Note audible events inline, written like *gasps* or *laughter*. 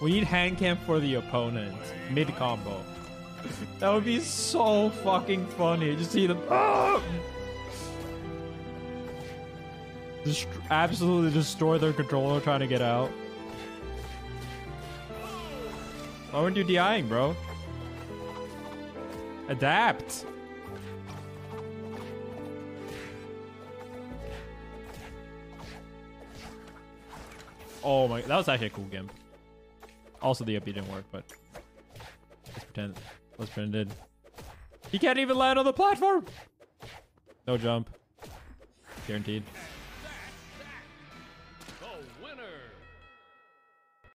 We need hand cam for the opponent. Mid combo. That would be so fucking funny. Just see them. Ah! *gasps* Just absolutely destroy their controller trying to get out. Why weren't you DIing, bro? Adapt. Oh my, that was actually a cool game. Also, the upbeat didn't work, but let's pretend. Let's pretend it did. He can't even land on the platform. No jump. Guaranteed. The winner.